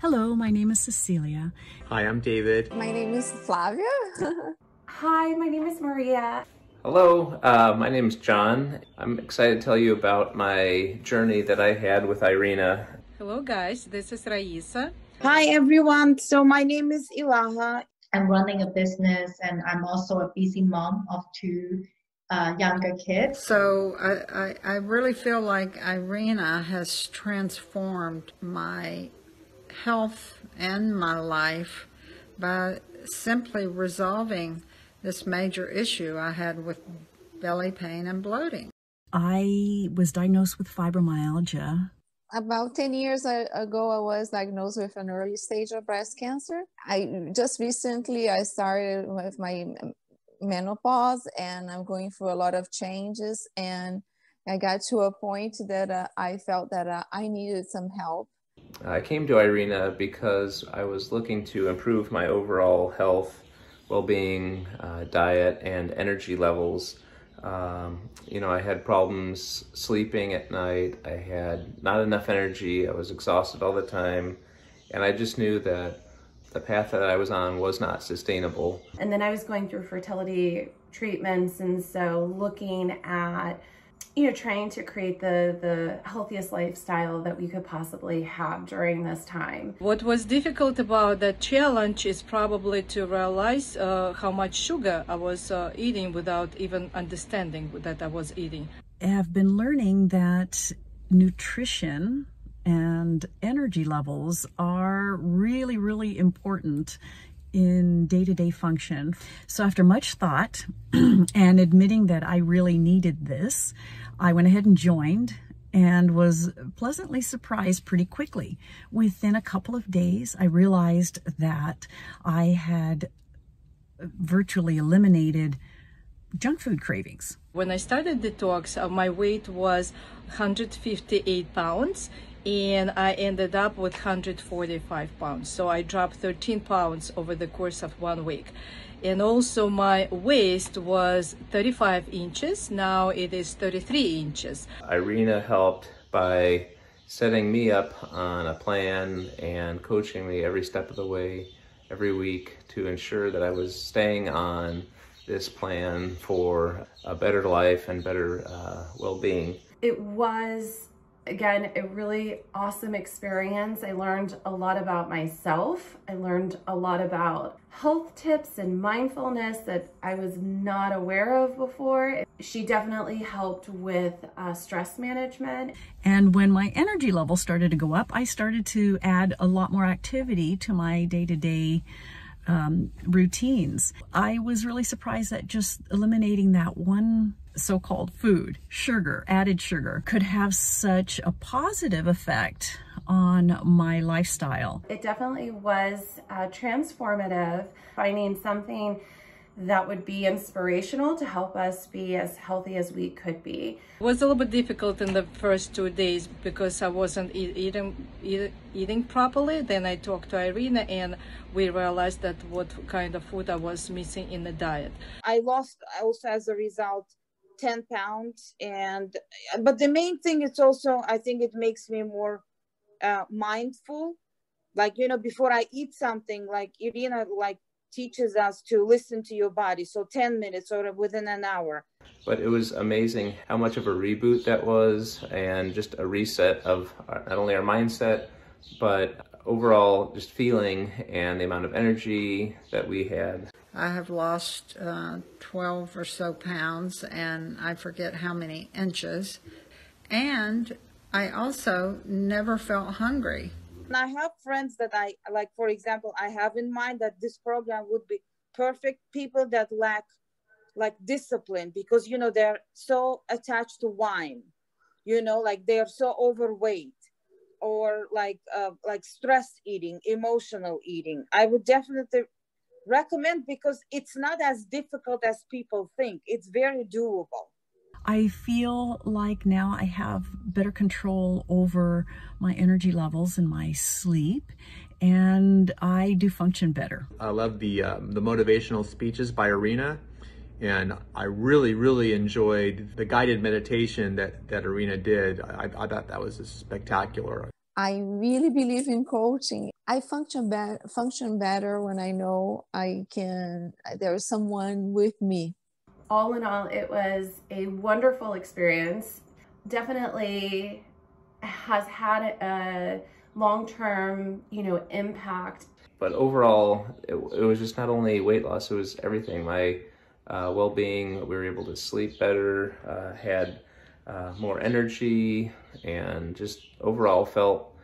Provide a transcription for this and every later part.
Hello, my name is Cecilia. Hi, I'm David. My name is Flavia. Hi, my name is Maria. Hello, uh, my name is John. I'm excited to tell you about my journey that I had with Irina. Hello, guys. This is Raisa. Hi, everyone. So, my name is Ilaha. I'm running a business and I'm also a busy mom of two uh, younger kids. So I, I, I, really feel like Irina has transformed my health and my life by simply resolving this major issue I had with belly pain and bloating. I was diagnosed with fibromyalgia. About 10 years ago, I was diagnosed with an early stage of breast cancer. I just recently I started with my menopause and I'm going through a lot of changes and I got to a point that uh, I felt that uh, I needed some help. I came to Irina because I was looking to improve my overall health, well-being, uh, diet, and energy levels. Um, you know, I had problems sleeping at night. I had not enough energy. I was exhausted all the time. And I just knew that the path that I was on was not sustainable. And then I was going through fertility treatments. And so looking at, you know, trying to create the, the healthiest lifestyle that we could possibly have during this time. What was difficult about that challenge is probably to realize uh, how much sugar I was uh, eating without even understanding that I was eating. I have been learning that nutrition and energy levels are really, really important in day to day function. So, after much thought and admitting that I really needed this, I went ahead and joined and was pleasantly surprised pretty quickly. Within a couple of days, I realized that I had virtually eliminated junk food cravings. When I started detox, uh, my weight was 158 pounds and I ended up with 145 pounds. So I dropped 13 pounds over the course of one week. And also my waist was 35 inches. Now it is 33 inches. Irina helped by setting me up on a plan and coaching me every step of the way, every week to ensure that I was staying on this plan for a better life and better uh, well-being. It was again, a really awesome experience. I learned a lot about myself. I learned a lot about health tips and mindfulness that I was not aware of before. She definitely helped with uh, stress management. And when my energy level started to go up, I started to add a lot more activity to my day-to-day um, routines. I was really surprised that just eliminating that one so-called food, sugar, added sugar, could have such a positive effect on my lifestyle. It definitely was uh, transformative, finding something that would be inspirational to help us be as healthy as we could be. It was a little bit difficult in the first two days because I wasn't eat, eating eat, eating properly. Then I talked to Irina and we realized that what kind of food I was missing in the diet. I lost also as a result 10 pounds and but the main thing is also I think it makes me more uh, mindful like you know before I eat something like Irina like teaches us to listen to your body. So 10 minutes or within an hour. But it was amazing how much of a reboot that was and just a reset of not only our mindset, but overall just feeling and the amount of energy that we had. I have lost uh, 12 or so pounds and I forget how many inches. And I also never felt hungry. And I have friends that I like, for example, I have in mind that this program would be perfect people that lack like discipline because you know they're so attached to wine you know like they're so overweight or like uh, like stress eating emotional eating i would definitely recommend because it's not as difficult as people think it's very doable I feel like now I have better control over my energy levels and my sleep and I do function better. I love the um, the motivational speeches by Irina, and I really, really enjoyed the guided meditation that, that Irina did. I, I thought that was a spectacular. I really believe in coaching. I function better function better when I know I can there's someone with me. All in all, it was a wonderful experience. Definitely has had a long-term, you know, impact. But overall, it, it was just not only weight loss, it was everything. My uh, well-being, we were able to sleep better, uh, had uh, more energy, and just overall felt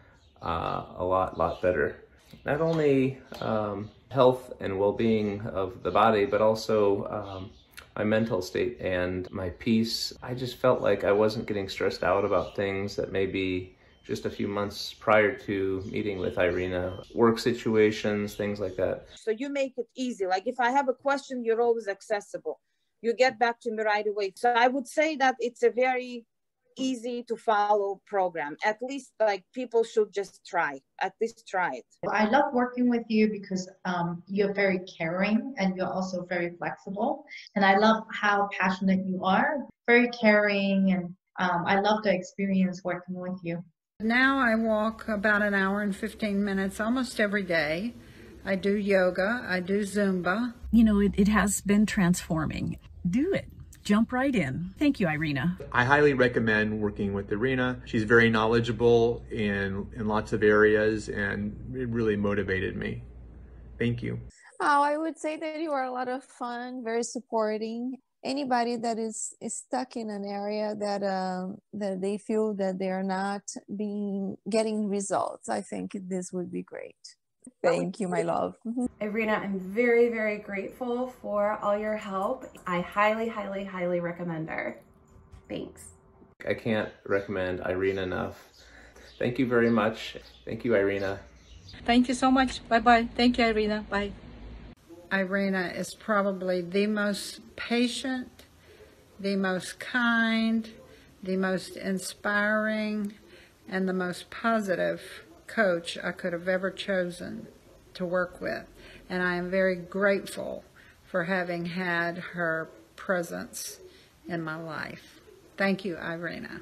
uh, a lot, lot better. Not only um, health and well-being of the body, but also um, my mental state and my peace. I just felt like I wasn't getting stressed out about things that maybe just a few months prior to meeting with Irina, work situations, things like that. So you make it easy. Like if I have a question, you're always accessible. You get back to me right away. So I would say that it's a very easy to follow program. At least like people should just try, at least try it. I love working with you because um, you're very caring and you're also very flexible. And I love how passionate you are, very caring. And um, I love the experience working with you. Now I walk about an hour and 15 minutes almost every day. I do yoga, I do Zumba. You know, it, it has been transforming. Do it jump right in. Thank you, Irina. I highly recommend working with Irina. She's very knowledgeable in, in lots of areas and it really motivated me. Thank you. Oh, I would say that you are a lot of fun, very supporting. Anybody that is, is stuck in an area that um, that they feel that they are not being getting results, I think this would be great. Thank you, my love. Mm-hmm. Irina, I'm very, very grateful for all your help. I highly, highly, highly recommend her. Thanks. I can't recommend Irina enough. Thank you very much. Thank you, Irina. Thank you so much. Bye bye. Thank you, Irina. Bye. Irina is probably the most patient, the most kind, the most inspiring, and the most positive coach I could have ever chosen to work with. And I am very grateful for having had her presence in my life. Thank you, Irina.